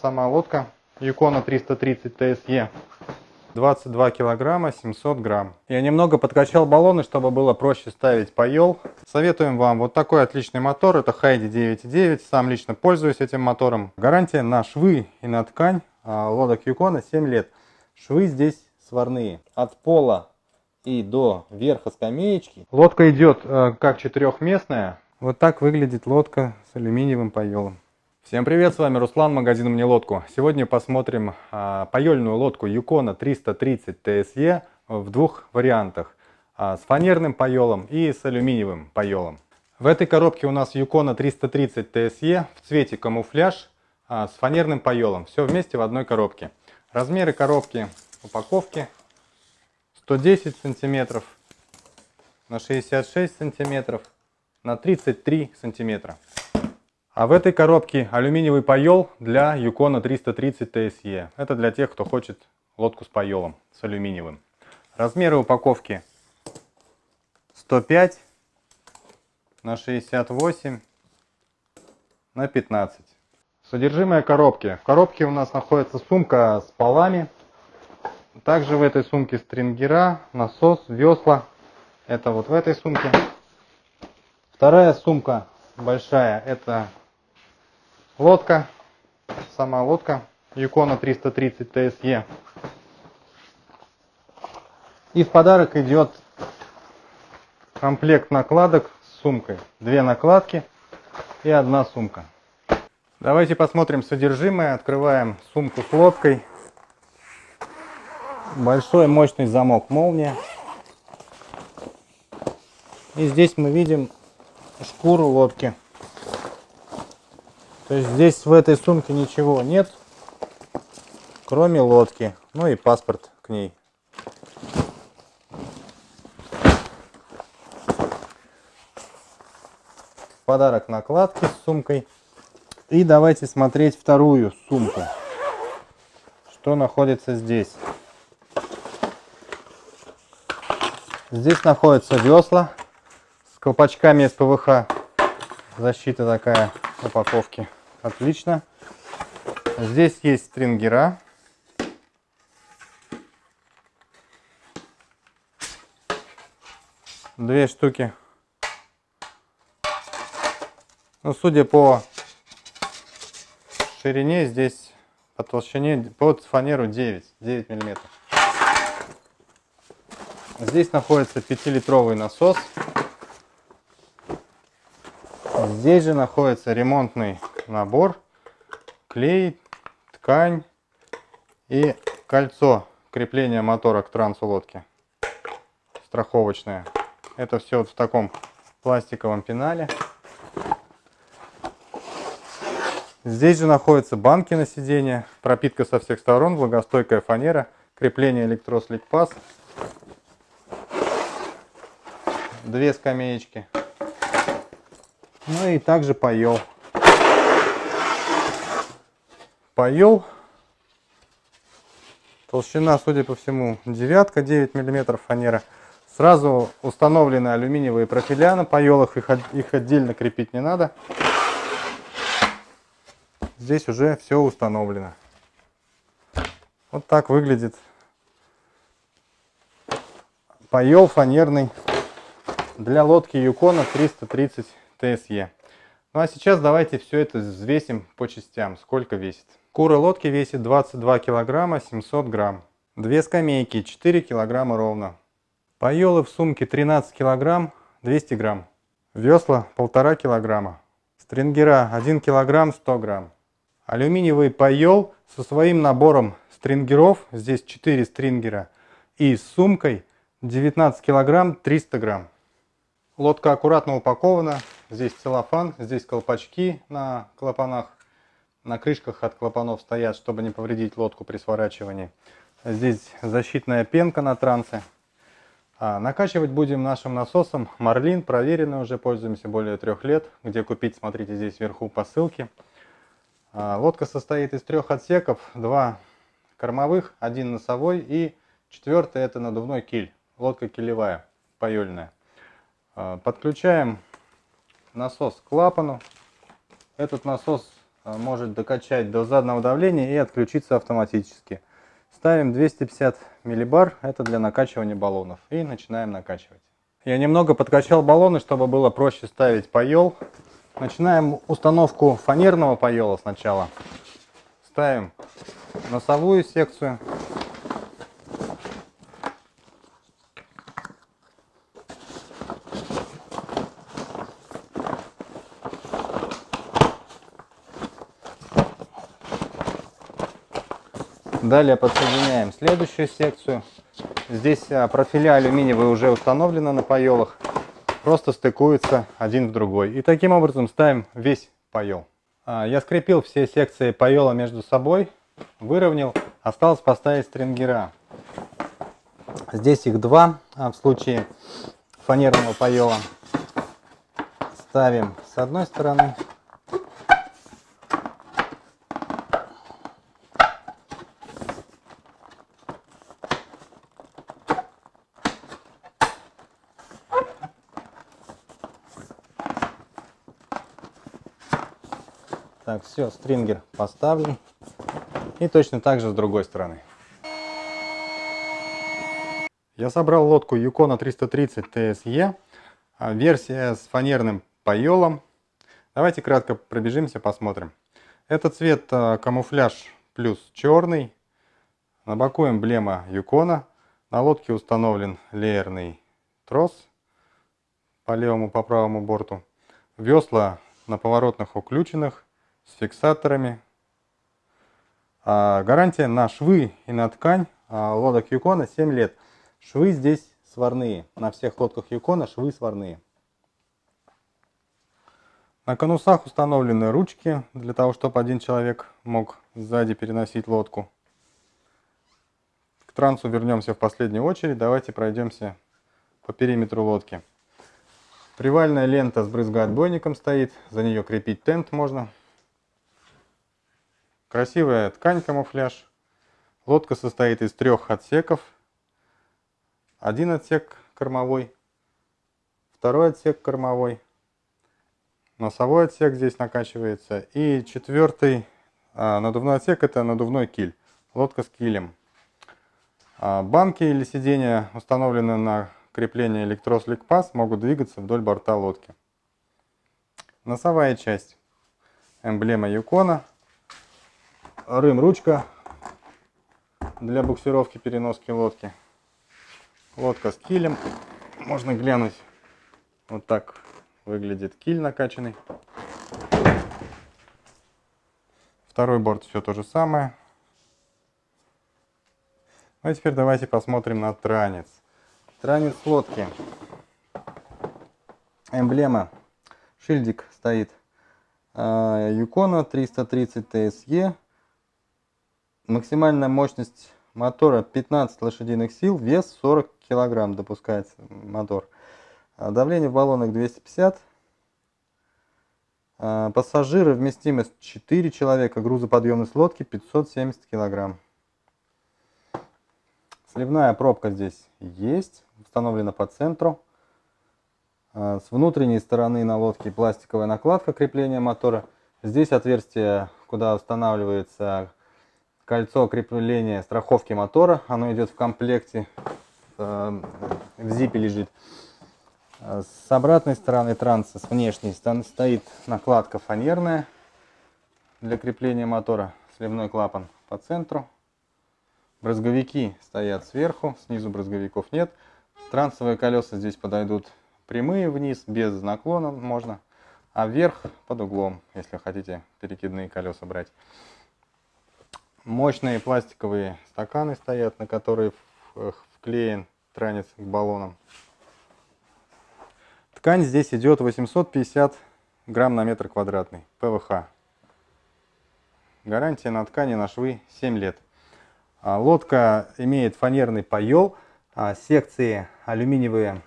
сама лодка Юкона 330 TSE. 22 килограмма 700 грамм. Я немного подкачал баллоны, чтобы было проще ставить поел. Советуем вам вот такой отличный мотор. Это Хайди 9.9. Сам лично пользуюсь этим мотором. Гарантия на швы и на ткань а, лодок Юкона 7 лет. Швы здесь сварные. От пола и до верха скамеечки. Лодка идет э, как четырехместная. Вот так выглядит лодка с алюминиевым поелом. Всем привет, с вами Руслан, магазин «Мне лодку». Сегодня посмотрим а, паёльную лодку Юкона 330 TSE в двух вариантах. А, с фанерным паёлом и с алюминиевым паёлом. В этой коробке у нас Юкона 330 TSE в цвете камуфляж а, с фанерным паёлом. Все вместе в одной коробке. Размеры коробки упаковки 110 сантиметров на 66 сантиметров на 33 сантиметра. А в этой коробке алюминиевый паел для Yukon 330 TSE. Это для тех, кто хочет лодку с паелом, с алюминиевым. Размеры упаковки 105 на 68 на 15. Содержимое коробки. В коробке у нас находится сумка с полами. Также в этой сумке стрингера, насос, весла. Это вот в этой сумке. Вторая сумка большая, это лодка, сама лодка Юкона 330 TSE. И в подарок идет комплект накладок с сумкой. Две накладки и одна сумка. Давайте посмотрим содержимое. Открываем сумку с лодкой. Большой мощный замок молния. И здесь мы видим шкуру лодки. То есть здесь в этой сумке ничего нет, кроме лодки. Ну и паспорт к ней. Подарок накладки с сумкой. И давайте смотреть вторую сумку. Что находится здесь? Здесь находятся весла с колпачками из ПВХ. Защита такая упаковки. Отлично. Здесь есть стрингера. Две штуки. Ну, судя по ширине, здесь по толщине, под фанеру 9, 9 миллиметров. Здесь находится 5-литровый насос. Здесь же находится ремонтный набор, клей, ткань и кольцо крепления мотора к трансу лодки. Страховочное. Это все вот в таком пластиковом пенале. Здесь же находятся банки на сиденье, пропитка со всех сторон, влагостойкая фанера, крепление электрослик паз, две скамеечки. Ну и также поел. Поел. Толщина, судя по всему, девятка, 9 миллиметров фанера. Сразу установлены алюминиевые профиля на поелах, их, их отдельно крепить не надо. Здесь уже все установлено. Вот так выглядит поел фанерный для лодки Юкона 330 TSE. Ну а сейчас давайте все это взвесим по частям, сколько весит. Кура лодки весит 22 килограмма 700 грамм. Две скамейки 4 килограмма ровно. Поелы в сумке 13 килограмм 200 грамм. Весла 1,5 килограмма. Стрингера 1 килограмм 100 грамм. Алюминиевый поел со своим набором стрингеров, здесь 4 стрингера, и с сумкой 19 килограмм 300 грамм. Лодка аккуратно упакована, Здесь целлофан, здесь колпачки на клапанах. На крышках от клапанов стоят, чтобы не повредить лодку при сворачивании. Здесь защитная пенка на трансе. А накачивать будем нашим насосом Марлин, проверенный уже, пользуемся более трех лет. Где купить, смотрите здесь вверху по ссылке. А, лодка состоит из трех отсеков, два кормовых, один носовой и четвертый это надувной киль. Лодка килевая, паёльная. А, подключаем насос к клапану. Этот насос может докачать до заданного давления и отключиться автоматически. Ставим 250 миллибар, это для накачивания баллонов. И начинаем накачивать. Я немного подкачал баллоны, чтобы было проще ставить паел. Начинаем установку фанерного паела сначала. Ставим носовую секцию. Далее подсоединяем следующую секцию. Здесь а, профиля алюминиевые уже установлены на паелах. Просто стыкуются один в другой. И таким образом ставим весь паел. А, я скрепил все секции паела между собой, выровнял. Осталось поставить стрингера. Здесь их два а в случае фанерного паела. Ставим с одной стороны Так, все, стрингер поставлен. И точно так же с другой стороны. Я собрал лодку Yukon 330 TSE. Версия с фанерным поелом. Давайте кратко пробежимся, посмотрим. Это цвет а, камуфляж плюс черный. На боку эмблема Юкона. На лодке установлен леерный трос по левому, по правому борту. Весла на поворотных уключенных с фиксаторами. А, гарантия на швы и на ткань а, лодок Юкона 7 лет. Швы здесь сварные. На всех лодках Юкона швы сварные. На конусах установлены ручки, для того, чтобы один человек мог сзади переносить лодку. К трансу вернемся в последнюю очередь. Давайте пройдемся по периметру лодки. Привальная лента с брызгоотбойником стоит, за нее крепить тент можно. Красивая ткань камуфляж. Лодка состоит из трех отсеков. Один отсек кормовой, второй отсек кормовой, носовой отсек здесь накачивается и четвертый а, надувной отсек это надувной киль, лодка с килем. А, банки или сиденья установлены на крепление электрослик пас могут двигаться вдоль борта лодки. Носовая часть. Эмблема Юкона рым-ручка для буксировки переноски лодки. Лодка с килем. Можно глянуть. Вот так выглядит киль накачанный. Второй борт все то же самое. Ну и теперь давайте посмотрим на транец. Транец лодки. Эмблема. Шильдик стоит. Юкона 330 TSE Максимальная мощность мотора 15 лошадиных сил, вес 40 килограмм допускается мотор. А давление в баллонах 250. А, пассажиры вместимость 4 человека, грузоподъемность лодки 570 килограмм. Сливная пробка здесь есть, установлена по центру. А, с внутренней стороны на лодке пластиковая накладка крепления мотора. Здесь отверстие, куда устанавливается кольцо крепления страховки мотора. Оно идет в комплекте, э, в зипе лежит. С обратной стороны транса, с внешней, стоит накладка фанерная для крепления мотора, сливной клапан по центру. Брызговики стоят сверху, снизу брызговиков нет. Трансовые колеса здесь подойдут прямые вниз, без наклона можно, а вверх под углом, если хотите перекидные колеса брать. Мощные пластиковые стаканы стоят, на которые вклеен транец к баллонам. Ткань здесь идет 850 грамм на метр квадратный, ПВХ. Гарантия на ткани на швы 7 лет. А, лодка имеет фанерный поел, а, секции алюминиевые,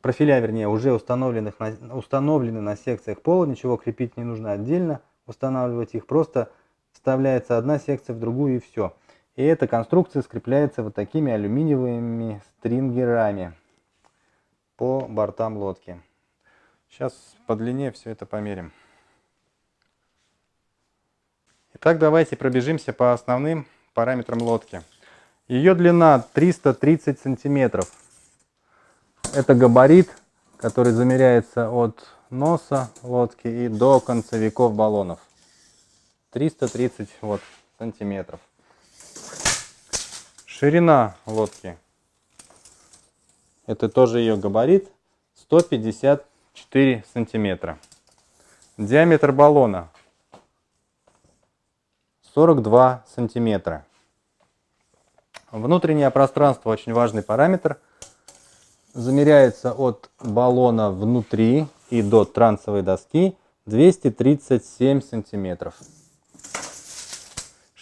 профиля вернее, уже установленных установлены на секциях пола, ничего крепить не нужно отдельно, устанавливать их просто вставляется одна секция в другую и все. И эта конструкция скрепляется вот такими алюминиевыми стрингерами по бортам лодки. Сейчас по длине все это померим. Так, давайте пробежимся по основным параметрам лодки. Ее длина 330 сантиметров. Это габарит, который замеряется от носа лодки и до концевиков баллонов. 330 вот, сантиметров. Ширина лодки. Это тоже ее габарит. 154 сантиметра. Диаметр баллона 42 сантиметра. Внутреннее пространство очень важный параметр. Замеряется от баллона внутри и до трансовой доски 237 сантиметров.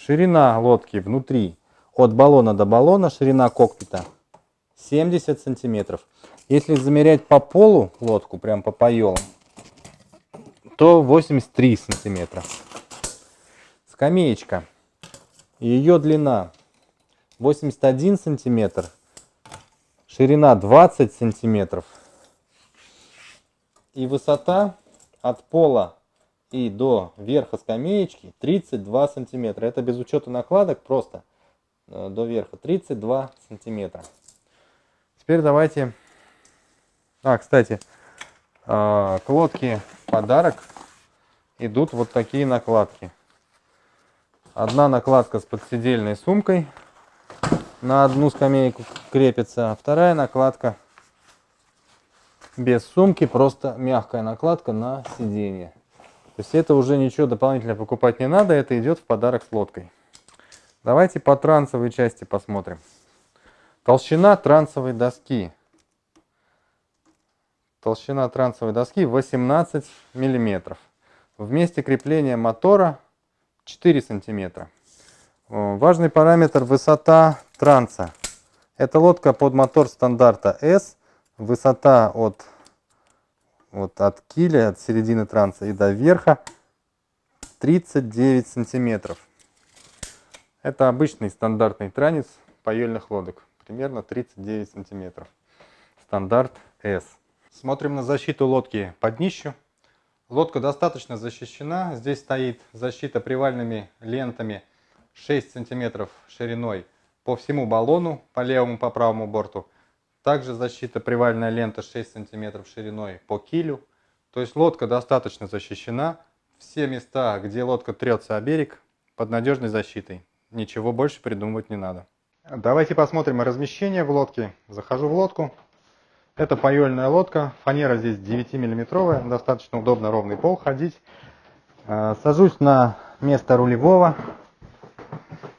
Ширина лодки внутри от баллона до баллона, ширина кокпита 70 сантиметров. Если замерять по полу лодку, прям по поелам, то 83 сантиметра. Скамеечка. Ее длина 81 сантиметр, ширина 20 сантиметров и высота от пола и до верха скамеечки 32 сантиметра. Это без учета накладок просто э, до верха 32 сантиметра. Теперь давайте... А, кстати, э, к лодке подарок идут вот такие накладки. Одна накладка с подсидельной сумкой на одну скамейку крепится, а вторая накладка без сумки, просто мягкая накладка на сиденье. Есть это уже ничего дополнительно покупать не надо, это идет в подарок с лодкой. Давайте по трансовой части посмотрим. Толщина трансовой доски. Толщина трансовой доски 18 миллиметров. В месте крепления мотора 4 сантиметра. Важный параметр высота транса. Это лодка под мотор стандарта S. Высота от, вот от киля, от середины транса и до верха 39 сантиметров. Это обычный стандартный транец паельных лодок. Примерно 39 сантиметров. Стандарт S. Смотрим на защиту лодки под днищу. Лодка достаточно защищена. Здесь стоит защита привальными лентами 6 сантиметров шириной по всему баллону, по левому, по правому борту. Также защита привальная лента 6 сантиметров шириной по килю. То есть лодка достаточно защищена. Все места, где лодка трется о берег, под надежной защитой. Ничего больше придумывать не надо. Давайте посмотрим размещение в лодке. Захожу в лодку. Это паёльная лодка. Фанера здесь 9 миллиметровая. Достаточно удобно ровный пол ходить. Э, сажусь на место рулевого.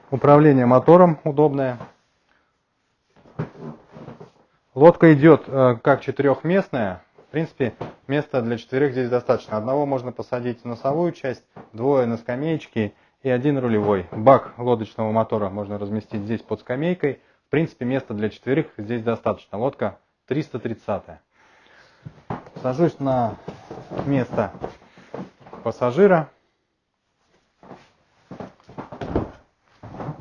Управление мотором удобное. Лодка идет э, как четырехместная. В принципе, места для четверых здесь достаточно. Одного можно посадить в носовую часть, двое на скамеечке и один рулевой. Бак лодочного мотора можно разместить здесь под скамейкой. В принципе, места для четверых здесь достаточно. Лодка 330. Сажусь на место пассажира.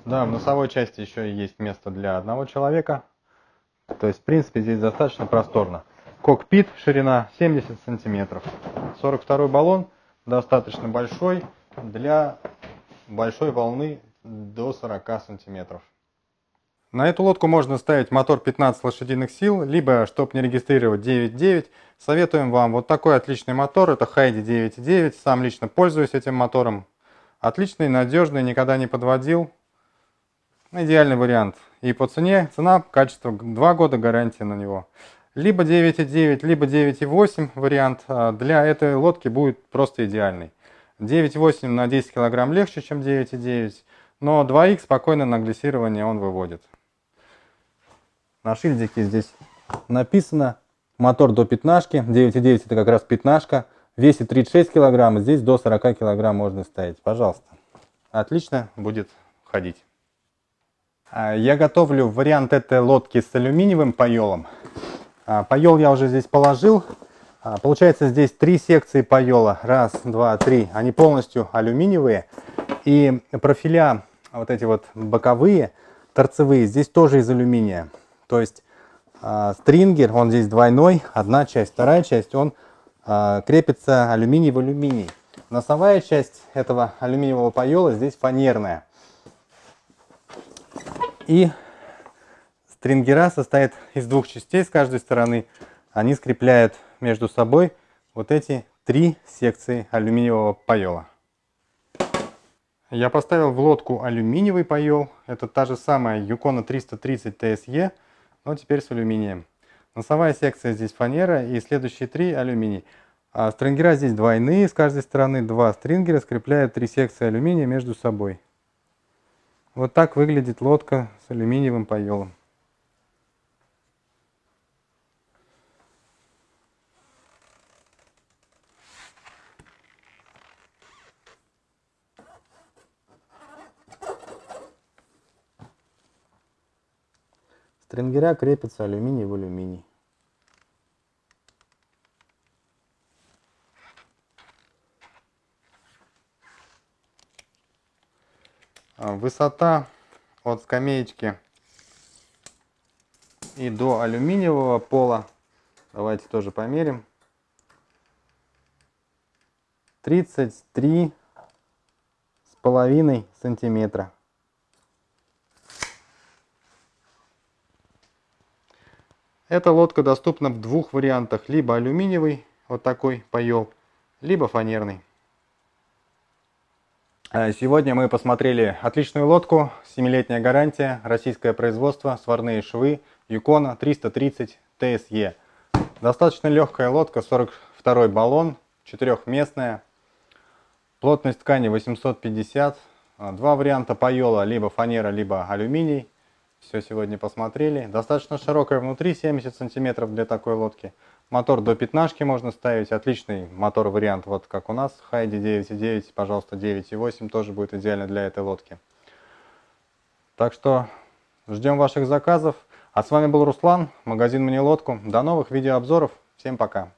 Да, в носовой части еще есть место для одного человека. То есть, в принципе, здесь достаточно просторно. Кокпит, ширина 70 сантиметров. 42 баллон достаточно большой для большой волны до 40 сантиметров. На эту лодку можно ставить мотор 15 лошадиных сил, либо, чтобы не регистрировать 9.9, советуем вам вот такой отличный мотор, это Хайди 9.9, сам лично пользуюсь этим мотором. Отличный, надежный, никогда не подводил, идеальный вариант. И по цене, цена, качество, 2 года гарантия на него. Либо 9.9, либо 9.8 вариант а, для этой лодки будет просто идеальный. 9.8 на 10 килограмм легче, чем 9.9, но 2х спокойно на глиссирование он выводит. На шильдике здесь написано мотор до пятнашки, 9.9 это как раз пятнашка, весит 36 килограмм, здесь до 40 килограмм можно ставить, пожалуйста. Отлично будет ходить. А, я готовлю вариант этой лодки с алюминиевым паелом. А, Паел я уже здесь положил. А, получается здесь три секции паела. Раз, два, три. Они полностью алюминиевые. И профиля, вот эти вот боковые, торцевые, здесь тоже из алюминия. То есть стрингер, он здесь двойной. Одна часть, вторая часть, он крепится алюминий в алюминий. Носовая часть этого алюминиевого пайола здесь фанерная. И стрингера состоят из двух частей с каждой стороны. Они скрепляют между собой вот эти три секции алюминиевого пайола. Я поставил в лодку алюминиевый паёл. Это та же самая Yukon 330 TSE, но теперь с алюминием. Носовая секция здесь фанера и следующие три алюминий. А стрингера здесь двойные, с каждой стороны два стрингера скрепляют три секции алюминия между собой. Вот так выглядит лодка с алюминиевым паёлом. Стрингера крепятся алюминий в алюминий. Высота от скамеечки и до алюминиевого пола, давайте тоже померим, 33 с половиной сантиметра. Эта лодка доступна в двух вариантах, либо алюминиевый, вот такой паёл, либо фанерный. А сегодня мы посмотрели отличную лодку, 7-летняя гарантия, российское производство, сварные швы, Юкона 330 TSE. Достаточно легкая лодка, 42 баллон, четырехместная, плотность ткани 850, два варианта паёла, либо фанера, либо алюминий. Все сегодня посмотрели. Достаточно широкая внутри, 70 сантиметров для такой лодки. Мотор до пятнашки можно ставить. Отличный мотор вариант, вот как у нас. Хайди 9.9, пожалуйста, 9.8 тоже будет идеально для этой лодки. Так что ждем ваших заказов. А с вами был Руслан, магазин Мне Лодку. До новых видеообзоров. Всем пока.